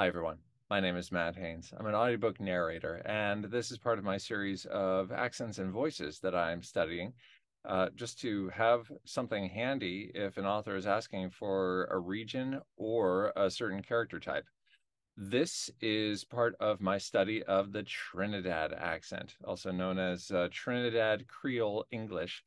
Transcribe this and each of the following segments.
Hi, everyone. My name is Matt Haynes. I'm an audiobook narrator, and this is part of my series of accents and voices that I'm studying, uh, just to have something handy if an author is asking for a region or a certain character type. This is part of my study of the Trinidad accent, also known as uh, Trinidad Creole English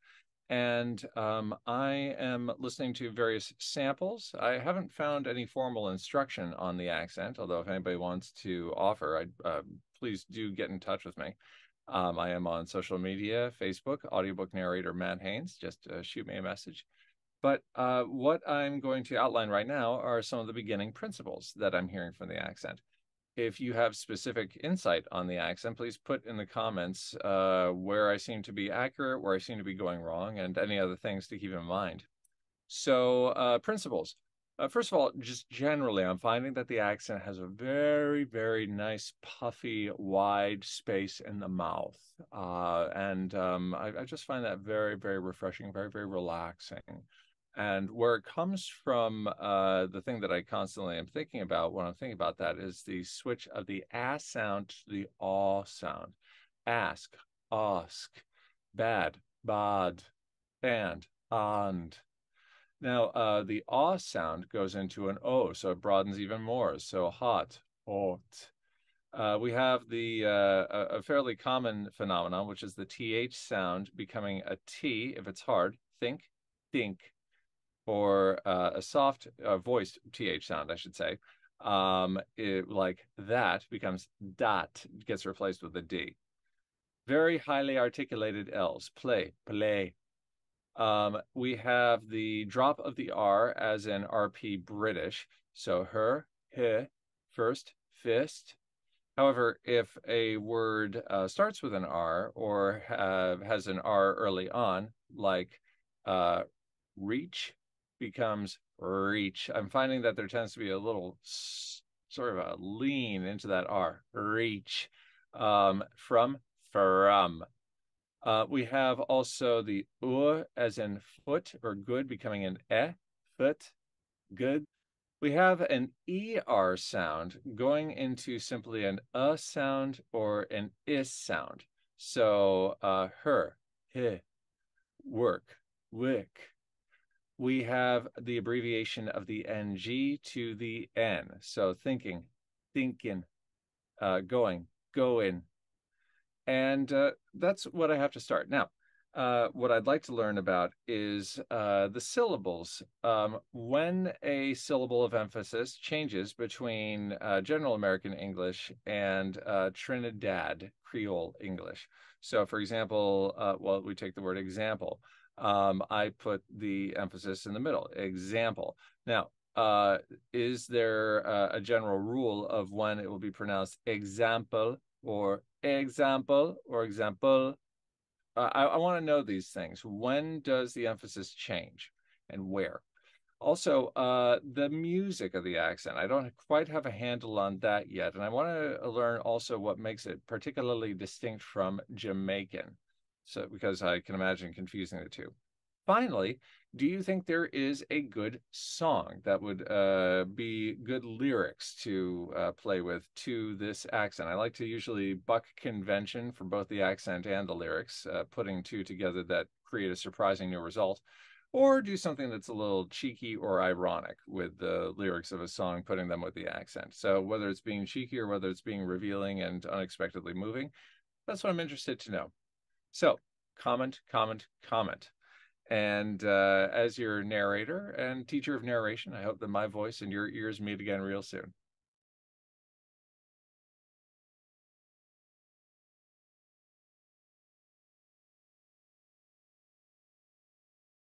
and um, I am listening to various samples. I haven't found any formal instruction on the accent, although if anybody wants to offer, I uh, please do get in touch with me. Um, I am on social media, Facebook, audiobook narrator Matt Haynes. Just uh, shoot me a message. But uh, what I'm going to outline right now are some of the beginning principles that I'm hearing from the accent if you have specific insight on the accent, please put in the comments uh, where I seem to be accurate, where I seem to be going wrong, and any other things to keep in mind. So, uh, principles. Uh, first of all, just generally, I'm finding that the accent has a very, very nice, puffy, wide space in the mouth. Uh, and um, I, I, just find that very, very refreshing, very, very relaxing. And where it comes from, uh, the thing that I constantly am thinking about when I'm thinking about that is the switch of the ass sound to the aw sound. Ask, ask, bad, bad, and, and. Now, uh, the aw sound goes into an o, so it broadens even more. So hot, hot. Uh, we have the uh, a fairly common phenomenon, which is the th sound becoming a t if it's hard. Think, think or uh, a soft uh, voiced th sound, I should say, um, it, like that becomes dot, gets replaced with a d. Very highly articulated L's. Play, play. Um, we have the drop of the R as in RP British. So her, he, first, fist. However, if a word uh, starts with an R or has an R early on, like uh, reach, becomes reach. I'm finding that there tends to be a little sort of a lean into that R, reach, um, from, from. Uh, we have also the u as in foot or good becoming an e, foot, good. We have an er sound going into simply an a sound or an is sound. So uh, her, he, work, wick, we have the abbreviation of the ng to the n. So thinking, thinking, uh, going, going. And uh, that's what I have to start. Now, uh, what I'd like to learn about is uh, the syllables. Um, when a syllable of emphasis changes between uh, General American English and uh, Trinidad Creole English. So, for example, uh, well, we take the word example um, I put the emphasis in the middle. Example. Now, uh, is there a, general rule of when it will be pronounced example or example or example? Uh, I, I want to know these things. When does the emphasis change and where? Also, uh, the music of the accent. I don't quite have a handle on that yet. And I want to learn also what makes it particularly distinct from Jamaican. So, because I can imagine confusing the two. Finally, do you think there is a good song that would uh, be good lyrics to uh, play with to this accent? I like to usually buck convention for both the accent and the lyrics, uh, putting two together that create a surprising new result, or do something that's a little cheeky or ironic with the lyrics of a song, putting them with the accent. So, whether it's being cheeky or whether it's being revealing and unexpectedly moving, that's what I'm interested to know. So comment, comment, comment. And uh, as your narrator and teacher of narration, I hope that my voice and your ears meet again real soon.